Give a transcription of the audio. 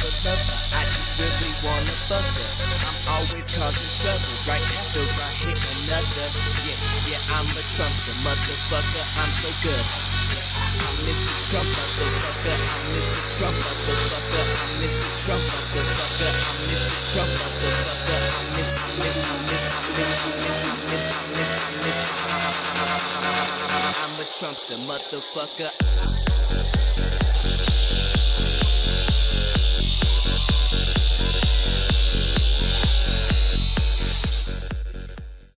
Never love. I just really wanna fuck her. I'm always causing trouble right after I hit another. Yeah, yeah, I'm a Trumpster, motherfucker. I'm so good. I'm Mr. Trump, motherfucker. I'm Mr. Trump, motherfucker. I'm Mr. Trump, motherfucker. I'm Mr. Trump, motherfucker. I'm Mr. I'm Mr. I'm Mr. I'm Mr. I'm Mr. I'm Mr. I'm Mr. I'm Mr. I'm a Trumpster, motherfucker.